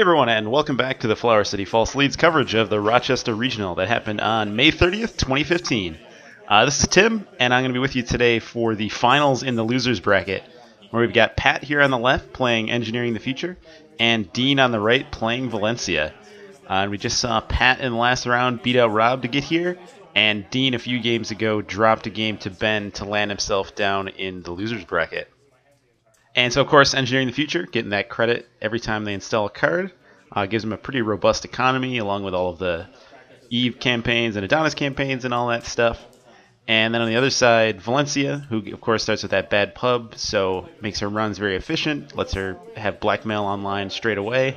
Hey everyone, and welcome back to the Flower City False Leads coverage of the Rochester Regional that happened on May 30th, 2015. Uh, this is Tim, and I'm going to be with you today for the finals in the losers bracket, where we've got Pat here on the left playing Engineering the Future, and Dien on the right playing Valencia. Uh, and we just saw Pat in the last round beat out Rob to get here, and Dien a few games ago dropped a game to Ben to land himself down in the losers bracket. And so, of course, engineering the future, getting that credit every time they install a card, uh, gives them a pretty robust economy, along with all of the Eve campaigns and Adonis campaigns and all that stuff. And then on the other side, Valencia, who of course starts with that bad pub, so makes her runs very efficient, lets her have blackmail online straight away,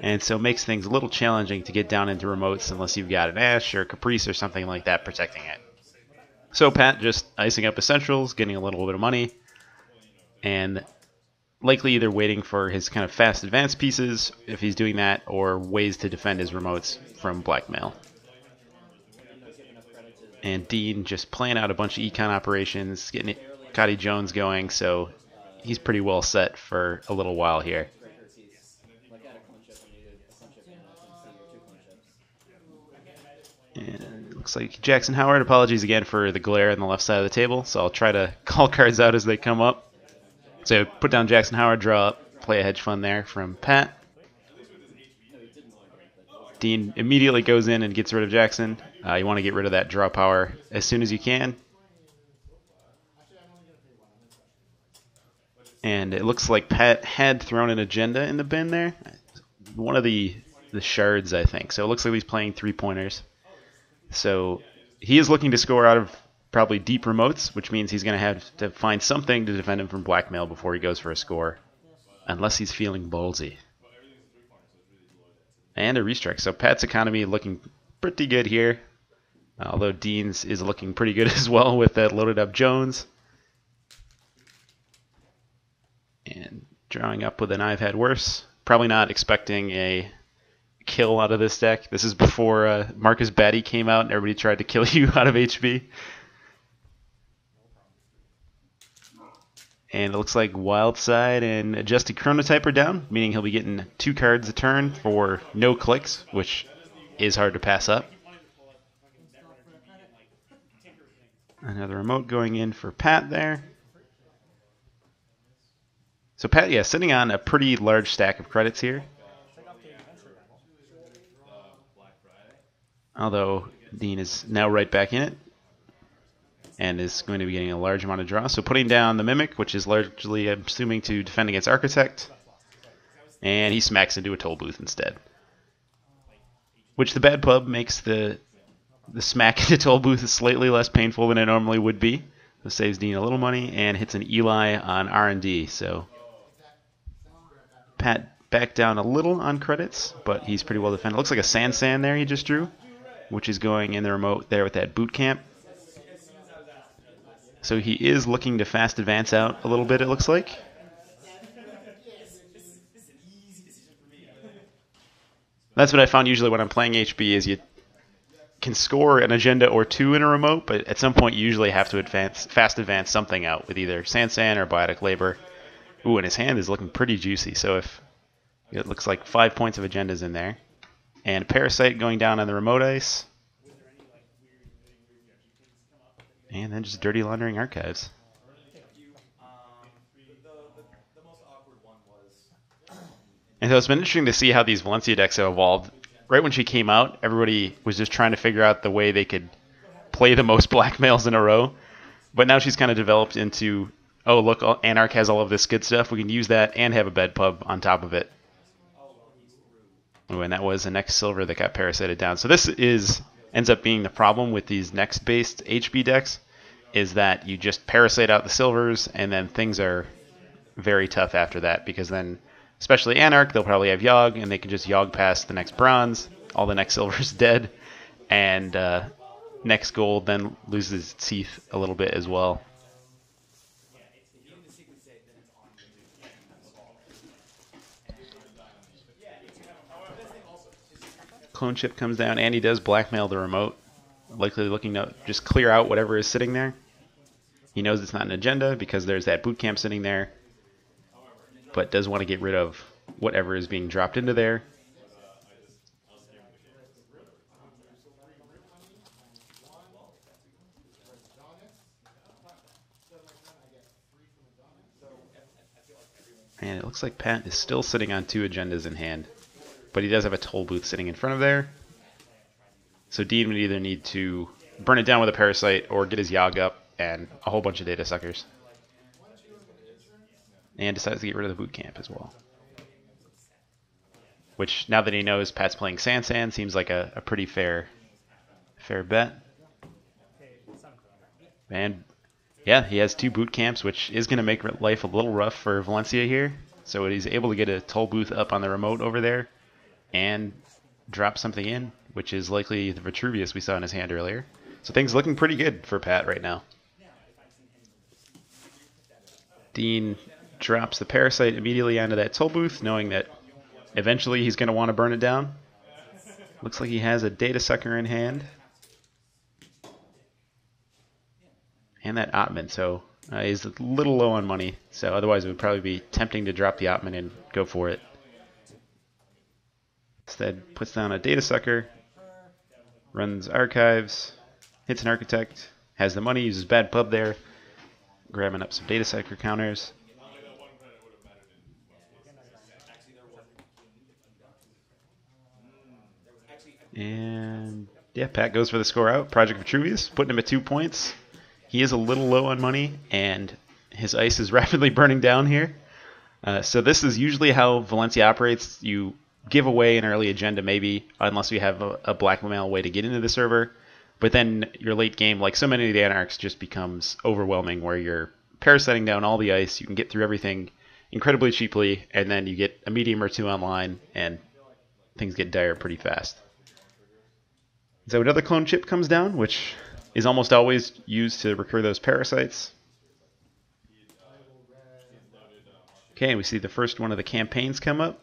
and so makes things a little challenging to get down into remotes unless you've got an Ash or a Caprice or something like that protecting it. So Pat just icing up essentials, getting a little bit of money, and likely either waiting for his kind of fast advance pieces if he's doing that, or ways to defend his remotes from blackmail. And Dien just playing out a bunch of econ operations, getting Kati Jones going, so he's pretty well set for a little while here. And looks like Jackson Howard. Apologies again for the glare on the left side of the table, so I'll try to call cards out as they come up. So put down Jackson Howard, draw up, play a hedge fund there from Pat. Dien immediately goes in and gets rid of Jackson. Uh, you want to get rid of that draw power as soon as you can. And it looks like Pat had thrown an agenda in the bin there. One of the the shards, I think. So it looks like he's playing three pointers. So he is looking to score out of probably deep remotes, which means he's going to have to find something to defend him from blackmail before he goes for a score, unless he's feeling ballsy. And a restrike. So Pat's economy looking pretty good here, although Dien's is looking pretty good as well with that loaded up Jones. And drawing up with an I've had worse. Probably not expecting a kill out of this deck. This is before uh, Marcus Batty came out and everybody tried to kill you out of HB. And it looks like Wyldside and Adjusted Chronotype are down, meaning he'll be getting two cards a turn for no clicks, which is hard to pass up. Another remote going in for Pat there. So Pat, yeah, sitting on a pretty large stack of credits here. Although Dien is now right back in it and is going to be getting a large amount of draw. So putting down the Mimic, which is largely, I'm assuming, to defend against Architect. And he smacks into a toll booth instead. Which the bad pub makes the the smack into toll booth slightly less painful than it normally would be. So saves Dien a little money and hits an Eli on R&D. So Pat back down a little on credits, but he's pretty well defended. Looks like a Sansan there he just drew, which is going in the remote there with that boot camp. So he is looking to fast advance out a little bit, it looks like. That's what I found usually when I'm playing HB is you can score an agenda or two in a remote, but at some point you usually have to advance, fast advance something out with either Sansan or Biotic Labor. Ooh, and his hand is looking pretty juicy. So if it looks like five points of agendas in there, and Parasite going down on the remote ice. And then just dirty laundering archives. And so it's been interesting to see how these Valencia decks have evolved. Right when she came out, everybody was just trying to figure out the way they could play the most blackmails in a row. But now she's kind of developed into, oh, look, Anarch has all of this good stuff. We can use that and have a bed pub on top of it. Oh, and that was the next silver that got parasited down. So this is ends up being the problem with these next based HB decks is that you just parasite out the silvers and then things are very tough after that because then especially Anarch they'll probably have Yog and they can just Yog past the next bronze all the next silver's dead and uh, next gold then loses its teeth a little bit as well clone chip comes down and he does blackmail the remote likely looking to just clear out whatever is sitting there he knows it's not an agenda because there's that boot camp sitting there but does want to get rid of whatever is being dropped into there. And it looks like Pat is still sitting on two agendas in hand. But he does have a toll booth sitting in front of there. So Dien would either need to burn it down with a parasite or get his Yog up and a whole bunch of data suckers. And decides to get rid of the boot camp as well. Which now that he knows Pat's playing Sansan seems like a, a pretty fair fair bet. And yeah, he has two boot camps, which is going to make life a little rough for Valencia here. So he's able to get a toll booth up on the remote over there and drop something in, which is likely the Vitruvius we saw in his hand earlier. So things looking pretty good for Pat right now. Dien drops the Parasite immediately onto that toll booth, knowing that eventually he's going to want to burn it down. Looks like he has a Data Sucker in hand. and that Atman. So uh, he's a little low on money. So otherwise it would probably be tempting to drop the Atman and go for it. Instead, puts down a data sucker, runs archives, hits an architect, has the money, uses bad pub there, grabbing up some data sucker counters. And yeah, Pat goes for the score out. Project Vitruvius, putting him at two points. He is a little low on money, and his ice is rapidly burning down here. Uh, so this is usually how Valencia operates. You give away an early agenda, maybe, unless you have a, a blackmail way to get into the server. But then your late game, like so many of the Anarchs, just becomes overwhelming, where you're parasiting down all the ice. You can get through everything incredibly cheaply, and then you get a medium or two online, and things get dire pretty fast. So another clone chip comes down, which is almost always used to recur those parasites. Okay, we see the first one of the campaigns come up.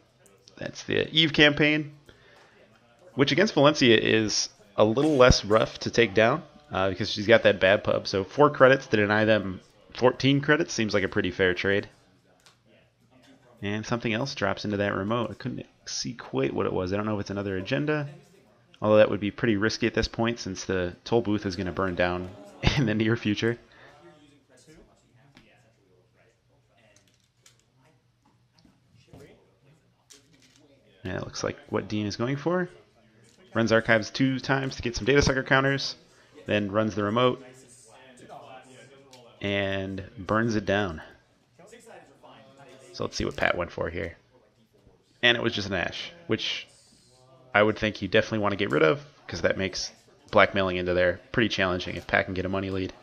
That's the Eve campaign, which against Valencia is a little less rough to take down uh, because she's got that bad pub. So four credits to deny them 14 credits seems like a pretty fair trade. And something else drops into that remote. I couldn't see quite what it was. I don't know if it's another agenda. Although that would be pretty risky at this point since the toll booth is going to burn down in the near future. Yeah, it looks like what Dien is going for. Runs archives two times to get some data sucker counters, then runs the remote and burns it down. So let's see what Pat went for here. And it was just an Ash, which I would think you definitely want to get rid of because that makes blackmailing into there pretty challenging if Pat can get a money lead.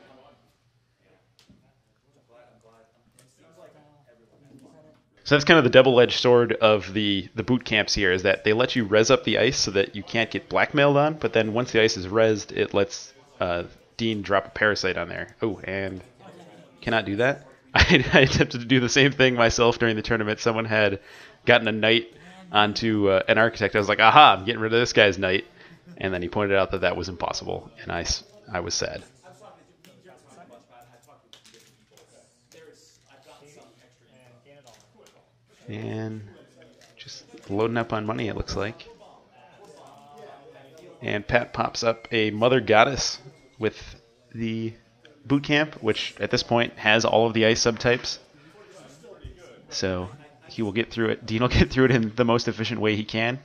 So that's kind of the double-edged sword of the the boot camps here is that they let you res up the ice so that you can't get blackmailed on, but then once the ice is resed, it lets uh, Dien drop a parasite on there. Oh, and cannot do that. I, I attempted to do the same thing myself during the tournament. Someone had gotten a knight onto uh, an architect. I was like, aha, I'm getting rid of this guy's knight. And then he pointed out that that was impossible, and I, I was sad. And just loading up on money, it looks like. And Pat pops up a Mother Goddess with the boot camp, which at this point has all of the ice subtypes. So he will get through it. Dien will get through it in the most efficient way he can.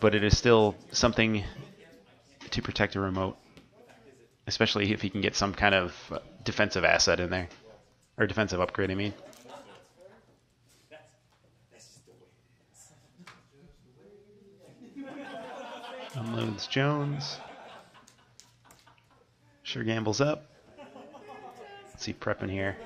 But it is still something to protect a remote, especially if he can get some kind of defensive asset in there, or defensive upgrade. I mean. Unloads Jones. Sure gambles up. Let's see prepping here.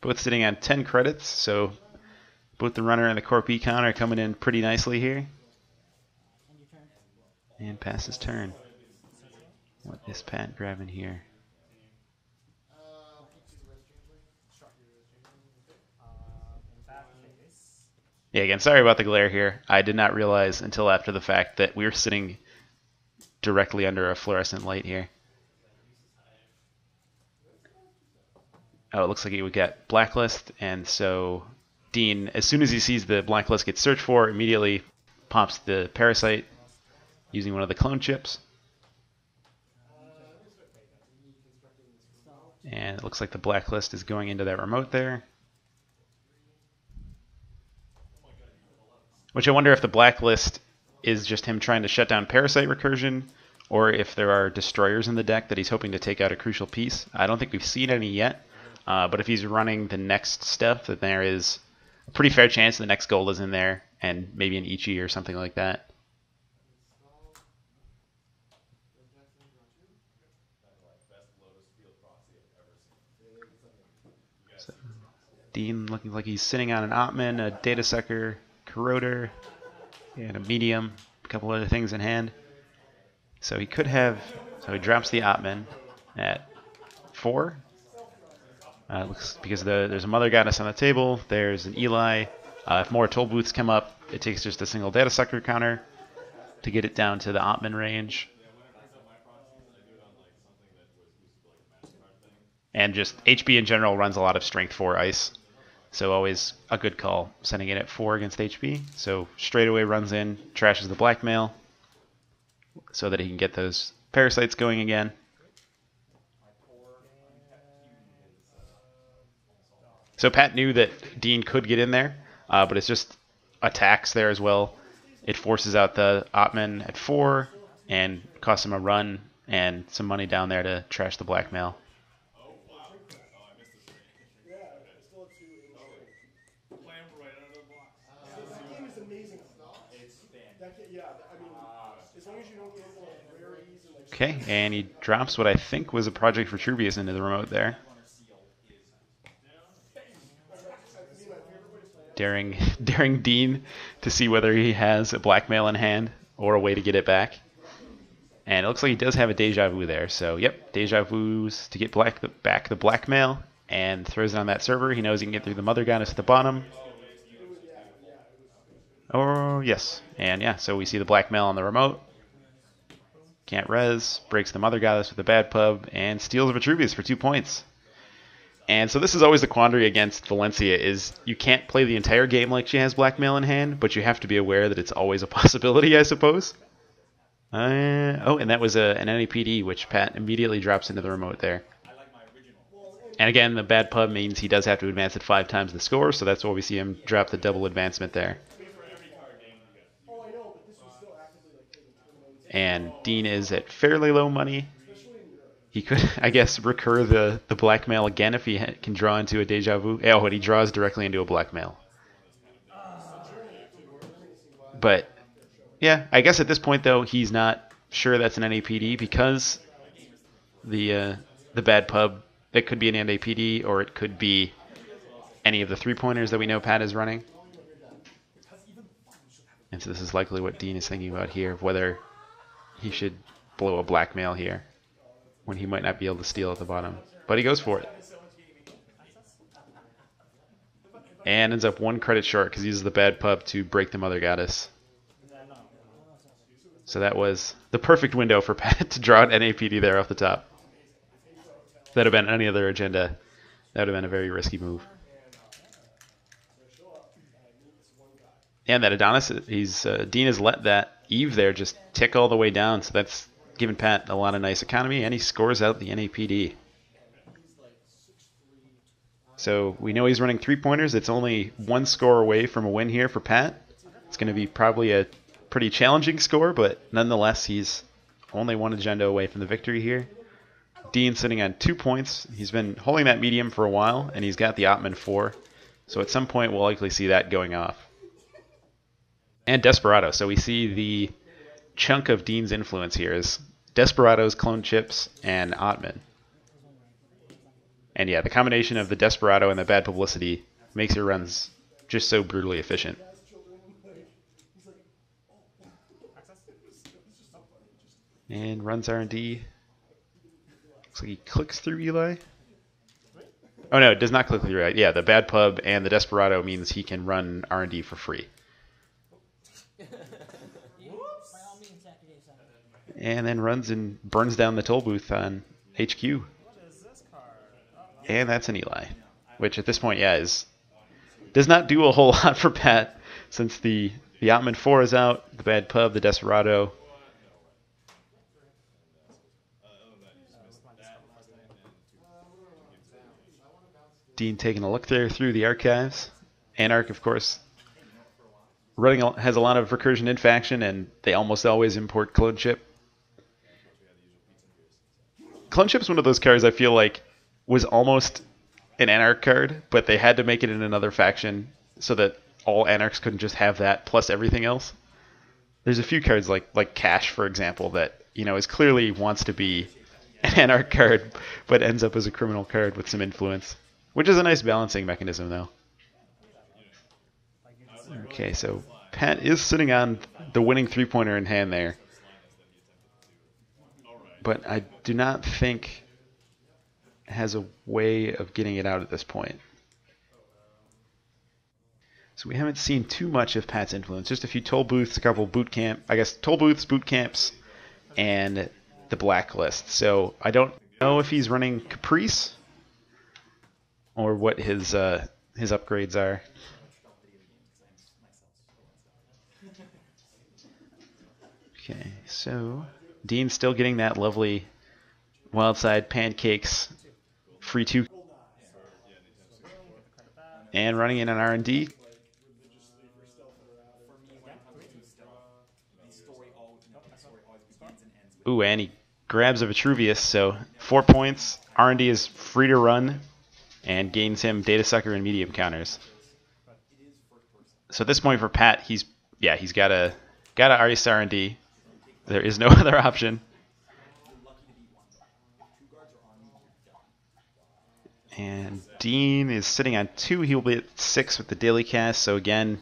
Both sitting on 10 credits, so both the runner and the Corp Econ are coming in pretty nicely here. And passes turn. What is Pat grabbing here? Yeah, again, sorry about the glare here. I did not realize until after the fact that we were sitting directly under a fluorescent light here. Oh, it looks like he would get blacklist, and so Dien, as soon as he sees the blacklist get searched for, immediately pops the parasite using one of the clone chips. And it looks like the blacklist is going into that remote there. Which I wonder if the blacklist is just him trying to shut down parasite recursion, or if there are destroyers in the deck that he's hoping to take out a crucial piece. I don't think we've seen any yet, uh, but if he's running the next step, then there is a pretty fair chance the next gold is in there, and maybe an Ichi or something like that. Dien looking like he's sitting on an Atman, a Data Sucker, Corroder, and a Medium, a couple other things in hand. So he could have, so he drops the Atman at 4. Uh, looks because the, there's a Mother Goddess on the table, there's an Eli. Uh, if more toll booths come up, it takes just a single Data Sucker counter to get it down to the Atman range. And just HB in general runs a lot of strength 4 ice. So always a good call sending it at 4 against HB. So straight away runs in, trashes the blackmail so that he can get those parasites going again. So Pat knew that Dien could get in there, uh, but it's just attacks there as well. It forces out the Atman at 4 and costs him a run and some money down there to trash the blackmail. Okay, and he drops what I think was a Project Vitruvius into the remote there. Daring, daring Dien to see whether he has a blackmail in hand or a way to get it back. And it looks like he does have a Deja Vu there. So, yep, Deja Vu's to get black the, back the blackmail and throws it on that server. He knows he can get through the Mother Goddess at the bottom. Oh, yes. And yeah, so we see the blackmail on the remote. Can't res, breaks the Mother Goddess with a bad pub, and steals Vitruvius for two points. And so this is always the quandary against Valencia is you can't play the entire game like she has blackmail in hand, but you have to be aware that it's always a possibility, I suppose. Uh, oh, and that was a, an NAPD, which Pat immediately drops into the remote there. And again, the bad pub means he does have to advance it five times the score, so that's why we see him drop the double advancement there. And Dien is at fairly low money. He could, I guess, recur the, the blackmail again if he can draw into a deja vu. Oh, he draws directly into a blackmail. But, yeah, I guess at this point, though, he's not sure that's an NAPD because the uh, the bad pub, it could be an NAPD or it could be any of the three-pointers that we know Pat is running. And so this is likely what Dien is thinking about here, of whether he should blow a blackmail here when he might not be able to steal at the bottom. But he goes for it. And ends up one credit short because he uses the bad pub to break the Mother Goddess. So that was the perfect window for Pat to draw an NAPD there off the top. If that had been any other agenda, that would have been a very risky move. And that Adonis, he's uh, Dien has let that Eve there just tick all the way down, so that's giving Pat a lot of nice economy, and he scores out the NAPD. So we know he's running three pointers. It's only one score away from a win here for Pat. It's going to be probably a pretty challenging score, but nonetheless, he's only one agenda away from the victory here. Dien sitting on two points. He's been holding that medium for a while, and he's got the Atman four. So at some point, we'll likely see that going off and Desperado. So we see the chunk of Dien's influence here is Desperado's clone chips and Atman. And yeah, the combination of the Desperado and the bad publicity makes your runs just so brutally efficient. And runs R&D. Looks like he clicks through Eli. Oh no, it does not click through. Yeah, the bad pub and the Desperado means he can run R&D for free. And then runs and burns down the toll booth on HQ. and that's an Eli, which at this point, yeah, is does not do a whole lot for Pat since the the Atman 4 is out, the Bad Pub, the Desperado. Dien taking a look there through the archives. Anarch, of course, running has a lot of recursion in faction, and they almost always import clone chip. Clone is one of those cards I feel like was almost an Anarch card, but they had to make it in another faction so that all Anarchs couldn't just have that plus everything else. There's a few cards like like Cache, for example, that you know is clearly wants to be an Anarch card, but ends up as a criminal card with some influence, which is a nice balancing mechanism, though. Okay, so Pat is sitting on the winning three-pointer in hand there. But I do not think has a way of getting it out at this point. So we haven't seen too much of Pat's influence. Just a few toll booths, a couple boot camp, I guess toll booths, boot camps, and the blacklist. So I don't know if he's running Caprice or what his uh, his upgrades are. Okay, so Dien's still getting that lovely Wyldside Pancakes free two. And running in an R&D. Ooh, and he grabs a Vitruvius, so four points. R&D is free to run and gains him Data Sucker and medium counters. So at this point for Pat, he's yeah, he's got a got a R&D. There is no other option. And Dien is sitting on two. He will be at six with the daily cast. So again,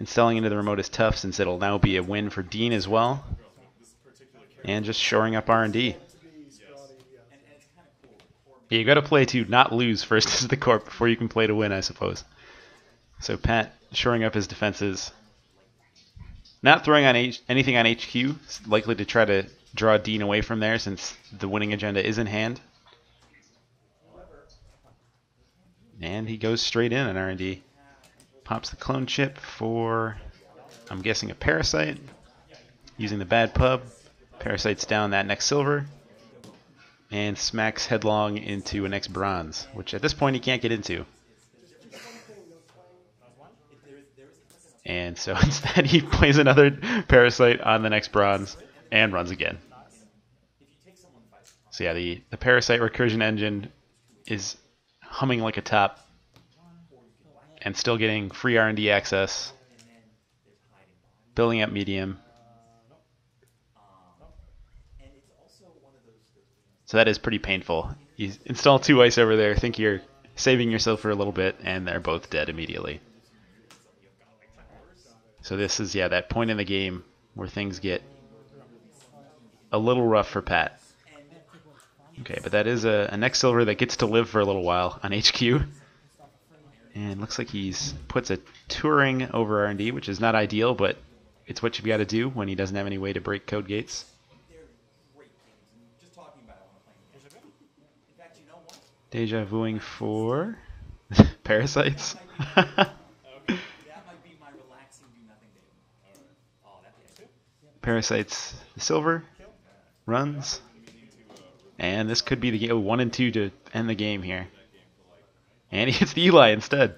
installing into the remote is tough since it'll now be a win for Dien as well. And just shoring up R&D. Yeah, you got to play to not lose first as the corp before you can play to win, I suppose. So Pat shoring up his defenses. Not throwing on H anything on HQ, likely to try to draw Dien away from there since the winning agenda is in hand. And he goes straight in on R&D. Pops the clone chip for, I'm guessing, a Parasite. Using the bad pub. Parasite's down that next silver. And smacks headlong into a next bronze, which at this point he can't get into. And so instead he plays another Parasite on the next bronze and runs again. So yeah, the, the Parasite recursion engine is humming like a top and still getting free R&D access, building up medium. So that is pretty painful. You install two ice over there, think you're saving yourself for a little bit, and they're both dead immediately. So this is, yeah, that point in the game where things get a little rough for Pat. Okay, but that is a, a next silver that gets to live for a little while on HQ. And looks like he's puts a Turing over R&D, which is not ideal, but it's what you've got to do when he doesn't have any way to break code gates. Deja vuing for parasites. parasites silver runs and this could be the game, one and two to end the game here. And he hits the Eli instead.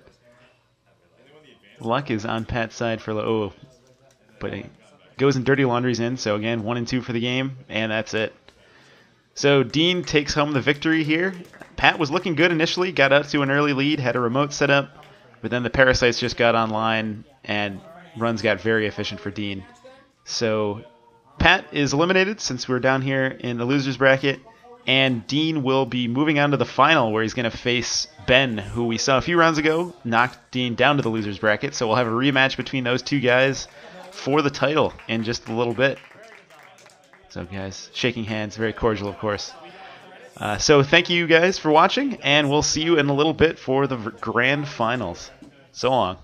Luck is on Pat's side for oh, but it goes in dirty laundries in. So again, one and two for the game, and that's it. So Dien takes home the victory here. Pat was looking good initially, got up to an early lead, had a remote set up, but then the parasites just got online and runs got very efficient for Dien. So Pat is eliminated since we're down here in the losers bracket and Dien will be moving on to the final where he's going to face Ben, who we saw a few rounds ago, knocked Dien down to the losers bracket. So we'll have a rematch between those two guys for the title in just a little bit. So, guys, shaking hands, very cordial, of course. Uh, so, thank you guys for watching, and we'll see you in a little bit for the grand finals. So long.